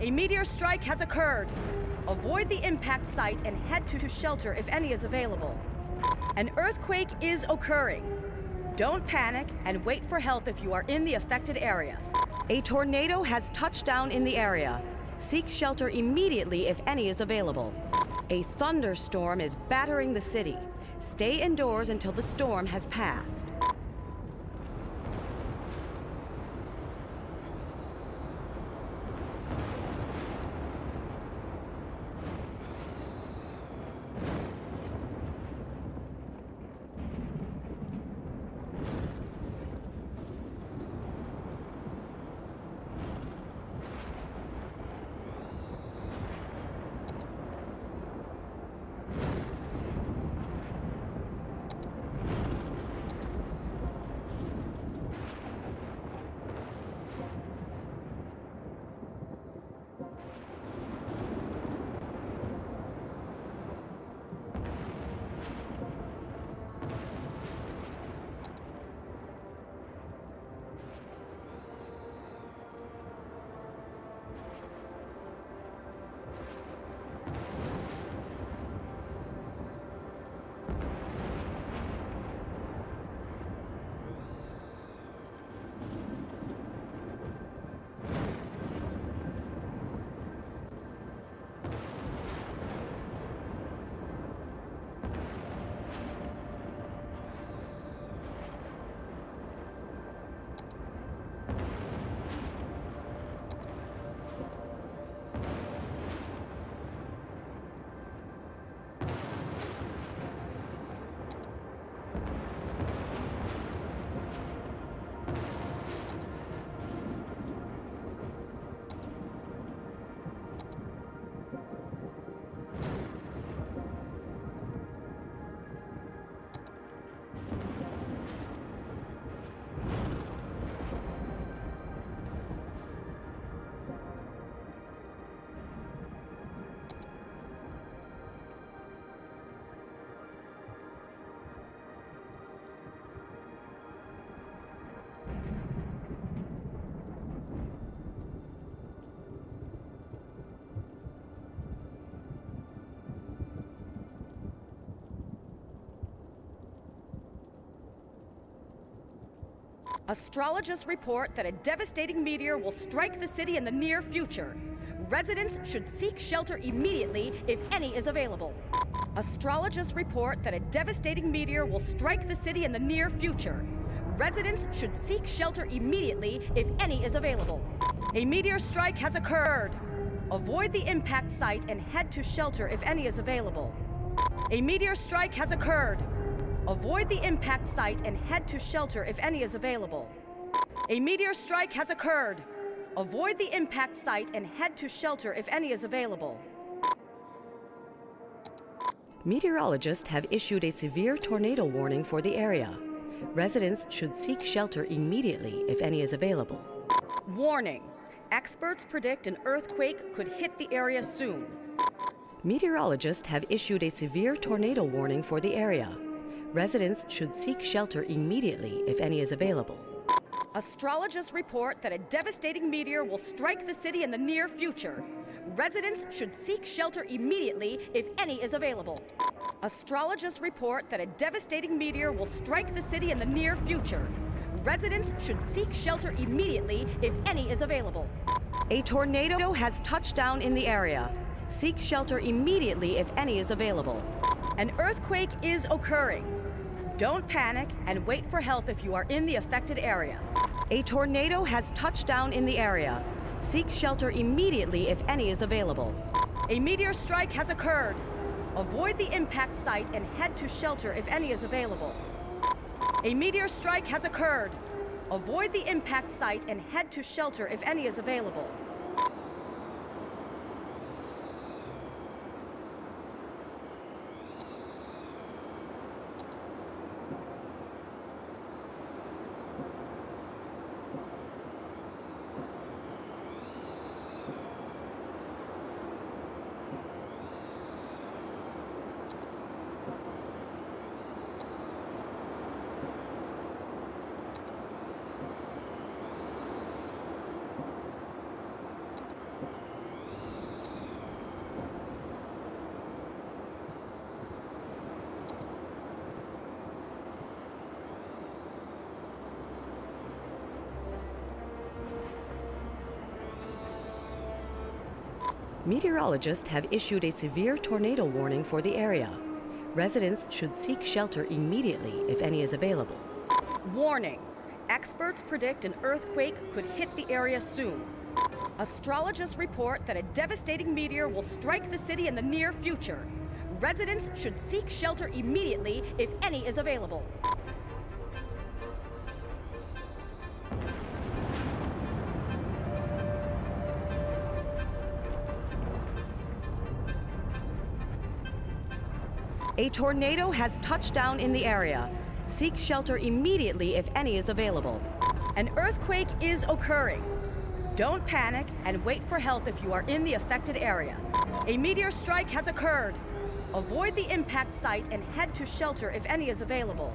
A meteor strike has occurred. Avoid the impact site and head to shelter if any is available. An earthquake is occurring. Don't panic and wait for help if you are in the affected area. A tornado has touched down in the area. Seek shelter immediately if any is available. A thunderstorm is battering the city. Stay indoors until the storm has passed. Astrologists report that a devastating meteor will strike the city in the near future. Residents should seek shelter immediately if any is available. Astrologists report that a devastating meteor will strike the city in the near future. Residents should seek shelter immediately if any is available. A meteor strike has occurred. Avoid the impact site and head to shelter if any is available. A meteor strike has occurred. Avoid the impact site and head to shelter if any is available. A meteor strike has occurred. Avoid the impact site and head to shelter if any is available. Meteorologists have issued a severe tornado warning for the area. Residents should seek shelter immediately if any is available. Warning! Experts predict an earthquake could hit the area soon. Meteorologists have issued a severe tornado warning for the area. Residents should seek shelter immediately if any is available. Astrologists report that a devastating meteor will strike the city in the near future. Residents should seek shelter immediately if any is available. Astrologists report that a devastating meteor will strike the city in the near future. Residents should seek shelter immediately if any is available. A tornado has touched down in the area. Seek shelter immediately if any is available. An earthquake is occurring. Don't panic and wait for help if you are in the affected area. A tornado has touched down in the area. Seek shelter immediately if any is available. A meteor strike has occurred. Avoid the impact site and head to shelter if any is available. A meteor strike has occurred. Avoid the impact site and head to shelter if any is available. Meteorologists have issued a severe tornado warning for the area. Residents should seek shelter immediately if any is available. Warning! Experts predict an earthquake could hit the area soon. Astrologists report that a devastating meteor will strike the city in the near future. Residents should seek shelter immediately if any is available. A tornado has touched down in the area. Seek shelter immediately if any is available. An earthquake is occurring. Don't panic and wait for help if you are in the affected area. A meteor strike has occurred. Avoid the impact site and head to shelter if any is available.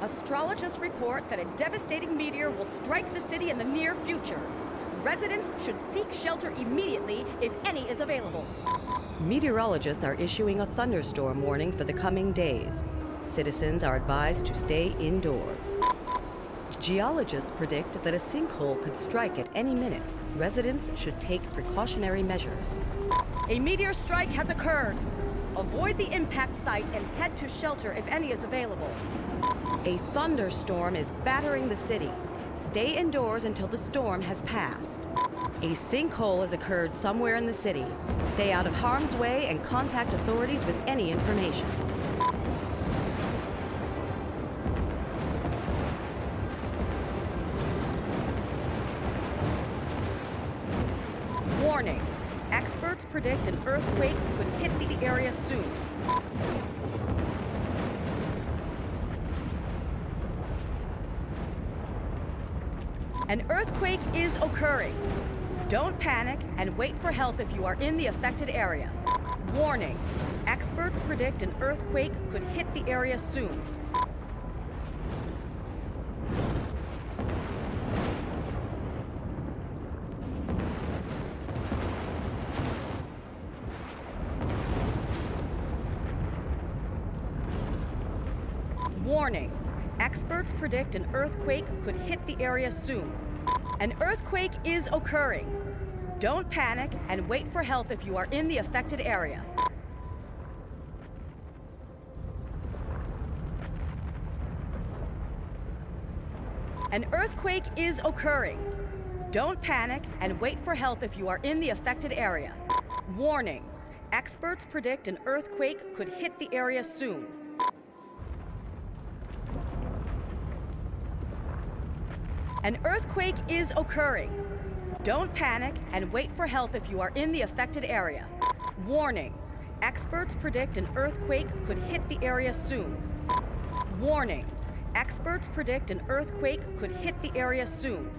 Astrologists report that a devastating meteor will strike the city in the near future. Residents should seek shelter immediately if any is available. Meteorologists are issuing a thunderstorm warning for the coming days. Citizens are advised to stay indoors. Geologists predict that a sinkhole could strike at any minute. Residents should take precautionary measures. A meteor strike has occurred. Avoid the impact site and head to shelter if any is available. A thunderstorm is battering the city. Stay indoors until the storm has passed. A sinkhole has occurred somewhere in the city. Stay out of harm's way and contact authorities with any information. Warning. Experts predict an earthquake could hit the area soon. An earthquake is occurring. Don't panic and wait for help if you are in the affected area. Warning. Experts predict an earthquake could hit the area soon. Warning. Experts predict an earthquake could hit the area soon. An earthquake is occurring. Don't panic and wait for help if you are in the affected area. An earthquake is occurring. Don't panic and wait for help if you are in the affected area. Warning. Experts predict an earthquake could hit the area soon. An earthquake is occurring. Don't panic and wait for help if you are in the affected area. Warning. Experts predict an earthquake could hit the area soon. Warning. Experts predict an earthquake could hit the area soon.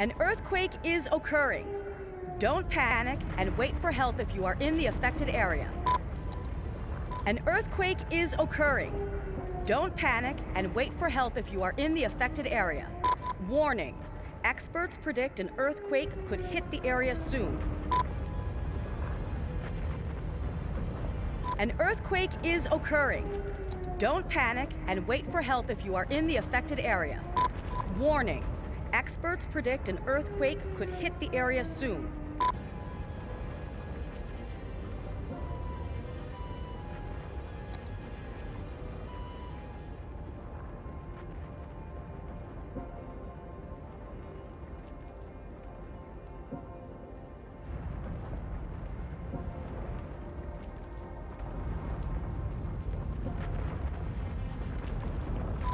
An earthquake is occurring. Don't panic and wait for help if you are in the affected area. An earthquake is occurring. Don't panic and wait for help if you are in the affected area. Warning. Experts predict an earthquake could hit the area soon. An earthquake is occurring. Don't panic and wait for help if you are in the affected area. Warning. Experts predict an earthquake could hit the area soon.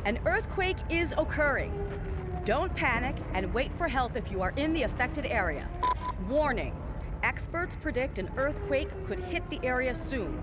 An earthquake is occurring. Don't panic and wait for help if you are in the affected area. Warning. Experts predict an earthquake could hit the area soon.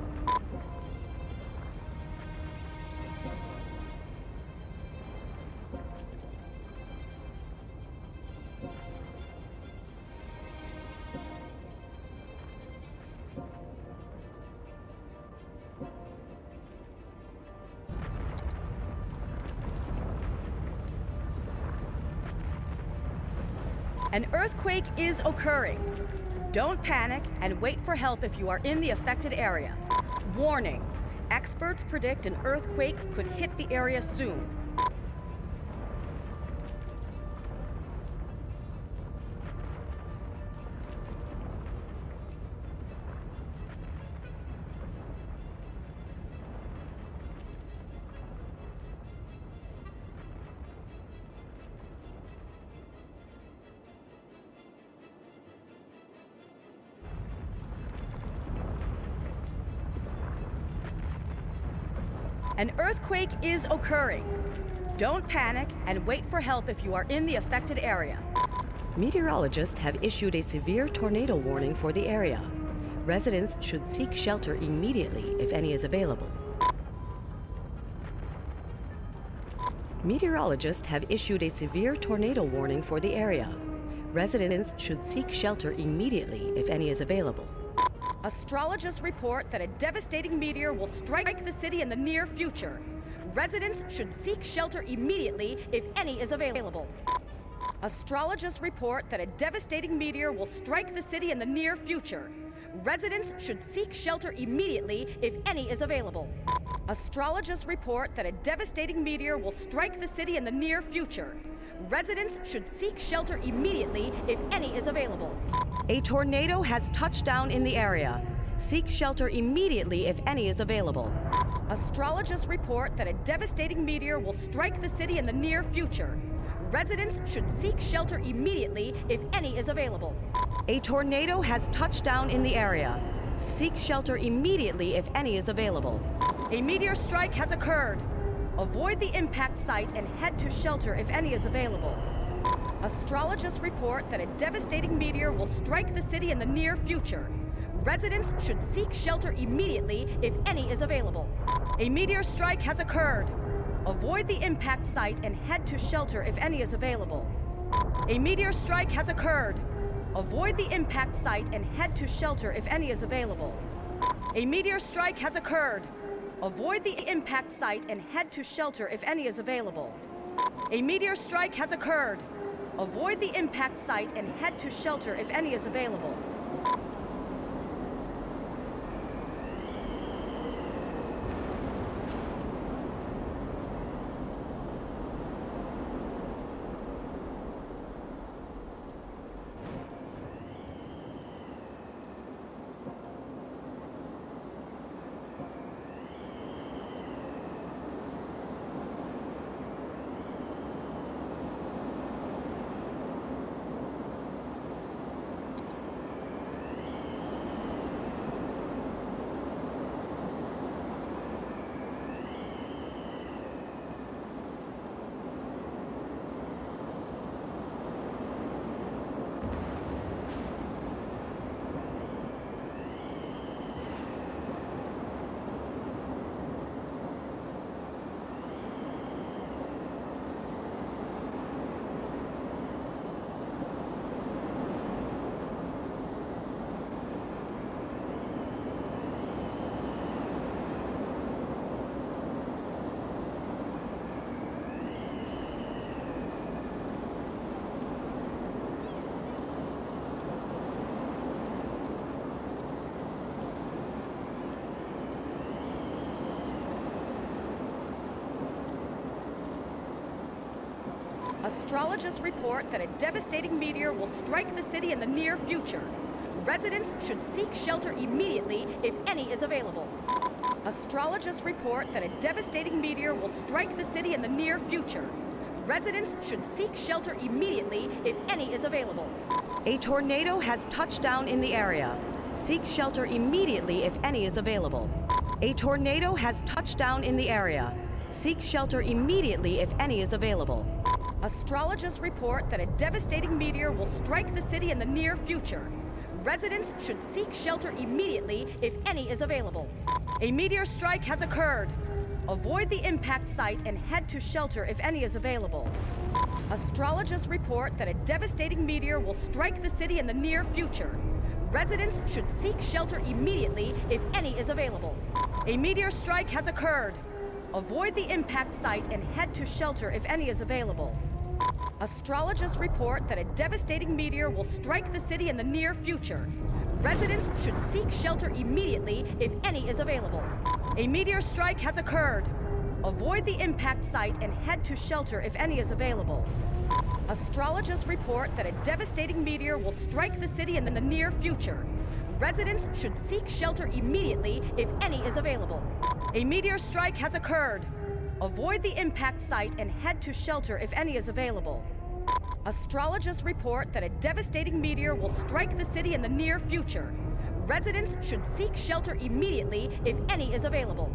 An earthquake is occurring. Don't panic and wait for help if you are in the affected area. Warning experts predict an earthquake could hit the area soon. An earthquake is occurring. Don't panic and wait for help if you are in the affected area. Meteorologists have issued a severe tornado warning for the area. Residents should seek shelter immediately if any is available. Meteorologists have issued a severe tornado warning for the area. Residents should seek shelter immediately if any is available. Astrologists report that a devastating meteor will strike the city in the near future. Residents should seek shelter immediately if any is available. Astrologists report that a devastating meteor will strike the city in the near future. Residents should seek shelter immediately if any is available. Astrologists report that a devastating meteor will strike the city in the near future. Residents should seek shelter immediately if any is available. A tornado has touched down in the area. Seek shelter immediately if any is available. Astrologists report that a devastating meteor will strike the city in the near future. Residents should seek shelter immediately if any is available. A tornado has touched down in the area. Seek shelter immediately if any is available. A meteor strike has occurred. Avoid the impact site and head to shelter if any is available. Astrologists report that a devastating meteor will strike the city in the near future. Residents should seek shelter immediately if any is available. A meteor strike has occurred. Avoid the impact site and head to shelter if any is available. A meteor strike has occurred. Avoid the impact site and head to shelter if any is available. A meteor strike has occurred. Avoid the impact site and head to shelter if any is available. A meteor strike has occurred. Avoid the impact site and head to shelter if any is available. Astrologists report that a devastating meteor will strike the city in the near future. Residents should seek shelter immediately if any is available. Astrologists report that a devastating meteor will strike the city in the near future. Residents should seek shelter immediately if any is available. A tornado has touched down in the area. Seek shelter immediately if any is available. A tornado has touched down in the area. Seek shelter immediately if any is available. Astrologists report that a devastating meteor will strike the city in the near future. Residents should seek shelter immediately if any is available. A meteor strike has occurred. Avoid the impact site and head to shelter if any is available. Astrologists report that a devastating meteor will strike the city in the near future. Residents should seek shelter immediately if any is available. A meteor strike has occurred. Avoid the impact site and head to shelter if any is available. Astrologists report that a devastating meteor will strike the city in the near future. Residents should seek shelter immediately if any is available. A meteor strike has occurred. Avoid the impact site and head to shelter if any is available. Astrologists report that a devastating meteor will strike the city in the near future. Residents should seek shelter immediately if any is available. A meteor strike has occurred. Avoid the impact site and head to shelter if any is available. Astrologists report that a devastating meteor will strike the city in the near future. Residents should seek shelter immediately if any is available.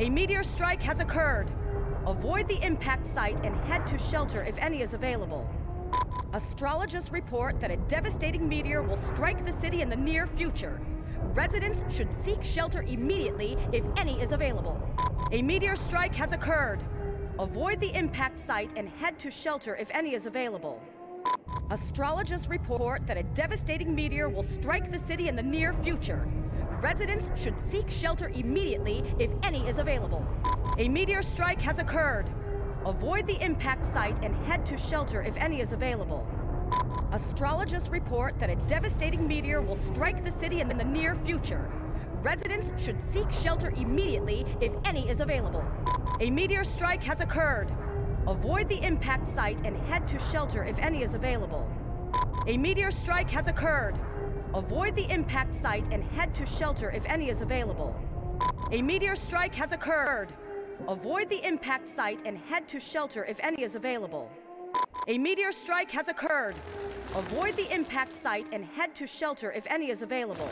A meteor strike has occurred. Avoid the impact site and head to shelter if any is available. Astrologists report that a devastating meteor will strike the city in the near future. Residents should seek shelter immediately if any is available. A meteor strike has occurred. Avoid the impact site and head to shelter if any is available. Astrologists report that a devastating meteor will strike the city in the near future. Residents should seek shelter immediately if any is available. A meteor strike has occurred. Avoid the impact site and head to shelter if any is available. Astrologists report that a devastating meteor will strike the city in the near future. Residents should seek shelter immediately if any is available. A meteor strike has occurred. Avoid the impact site and head to shelter if any is available. A meteor strike has occurred. Avoid the impact site and head to shelter if any is available. A meteor strike has occurred. Avoid the impact site and head to shelter if any is available. A meteor strike has occurred. Avoid the impact site and head to shelter if any is available.